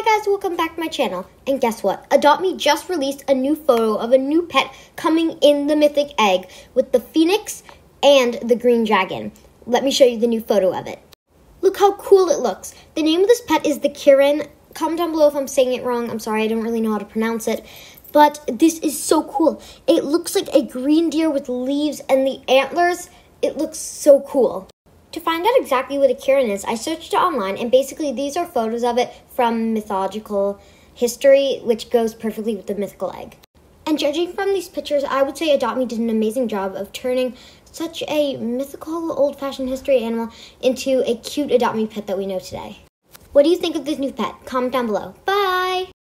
Hi guys, welcome back to my channel. And guess what? Adopt Me just released a new photo of a new pet coming in the mythic egg with the phoenix and the green dragon. Let me show you the new photo of it. Look how cool it looks. The name of this pet is the Kirin. Comment down below if I'm saying it wrong. I'm sorry, I don't really know how to pronounce it. But this is so cool. It looks like a green deer with leaves and the antlers. It looks so cool. To find out exactly what a Kirin is, I searched it online, and basically, these are photos of it from mythological history, which goes perfectly with the mythical egg. And judging from these pictures, I would say Adopt Me did an amazing job of turning such a mythical, old fashioned history animal into a cute Adopt Me pet that we know today. What do you think of this new pet? Comment down below. Bye!